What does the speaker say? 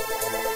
Música